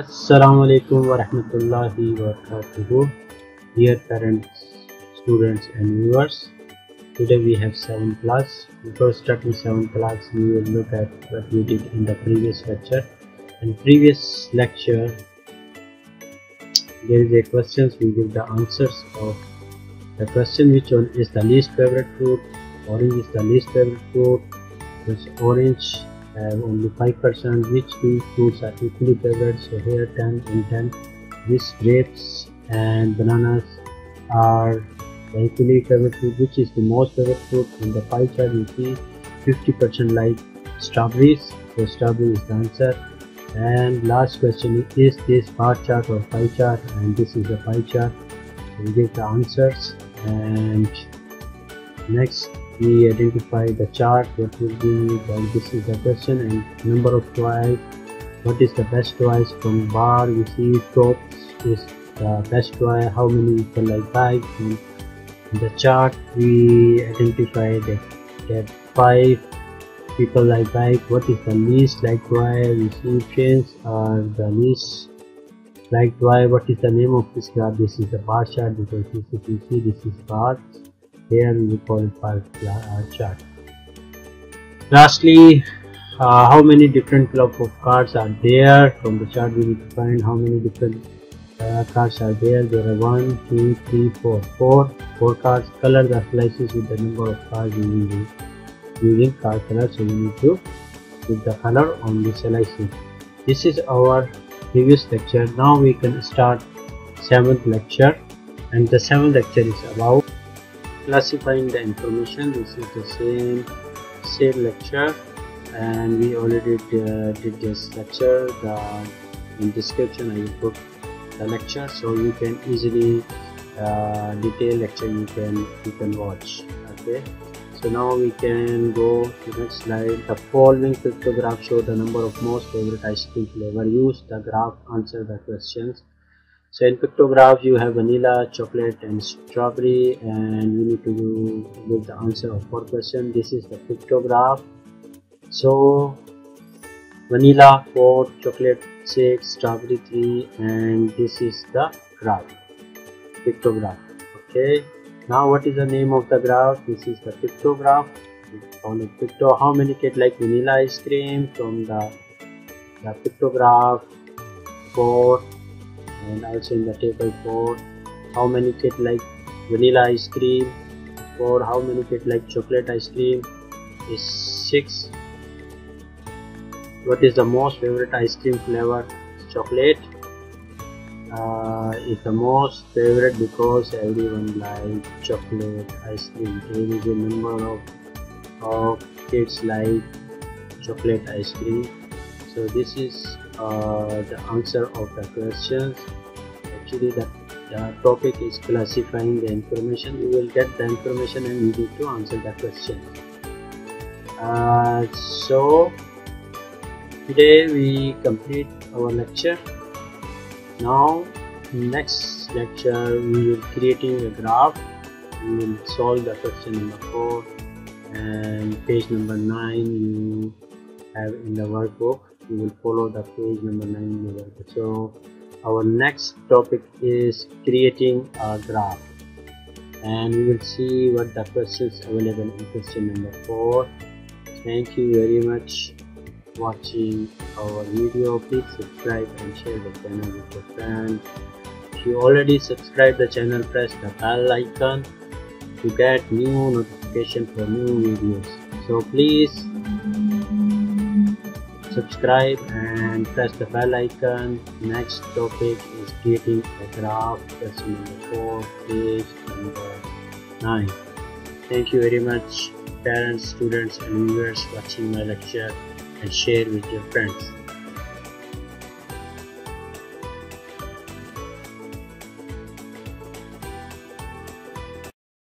Assalamu alaikum wa rahmatullahi wa barakatuhu. Dear parents, students and viewers, today we have 7 class. Before starting 7 class, we will look at what we did in the previous lecture. In previous lecture, there is a questions, we give the answers of the question which one is the least favorite fruit, orange is the least favorite fruit, which orange have only 5% which two fruits are equally favored so here 10 and 10 these grapes and bananas are equally favorite fruit which is the most favorite fruit. In the pie chart you see 50% like strawberries. So strawberry is the answer. And last question is this bar chart or pie chart? And this is the pie chart. So we get the answers. And next we identify the chart what will be like this is the question and number of twice what is the best twice from bar we see top is the best toy how many people like bike in the chart we identify that, that five people like bike what is the least like see trains are the least like toy what is the name of this graph this is the bar chart because this if you see this is bar here we call it bar uh, chart. Lastly uh, how many different club of cards are there? From the chart we need to find how many different uh, cards are there. There are one two three four four four cards. Color the slices with the number of cards you using using card color so we need to put the color on the slices. This is our previous lecture. Now we can start seventh lecture and the seventh lecture is about classifying the information. This is the same same lecture. And we already uh, did this lecture. The in description i will put the lecture. So you can easily uh, detail lecture you can you can watch. Okay. So now we can go to the next slide. The following pictograph show the number of most favorite ice cream flavor. Use the graph answer the questions so in pictograph you have vanilla chocolate and strawberry and you need to give the answer of four question this is the pictograph. So vanilla 4 chocolate 6 strawberry 3 and this is the graph pictograph. Okay. Now what is the name of the graph? This is the pictograph. Call picto. How many kids like vanilla ice cream from the the pictograph? 4 and also in the table 4 how many kids like vanilla ice cream 4 how many kids like chocolate ice cream is 6 what is the most favorite ice cream flavor? Chocolate. Uh, is the most favorite because everyone like chocolate ice cream. There is a number of, of kids like chocolate ice cream. So this is uh, the answer of the questions. Actually the, the topic is classifying the information. You will get the information and you need to answer the question. Uh, so today we complete our lecture. Now next lecture we will creating a graph. We will solve the question number 4 and page number 9 you have in the workbook you will follow the page number 9 in so our next topic is creating a graph. And we will see what the questions available in question number 4 thank you very much for watching our video. Please subscribe and share the channel with your friends if you already subscribe the channel press the bell icon to get new notification for new videos. So please subscribe and press the bell icon next topic is creating a graph question number 4 page number uh, 9 thank you very much parents students and viewers watching my lecture and share with your friends.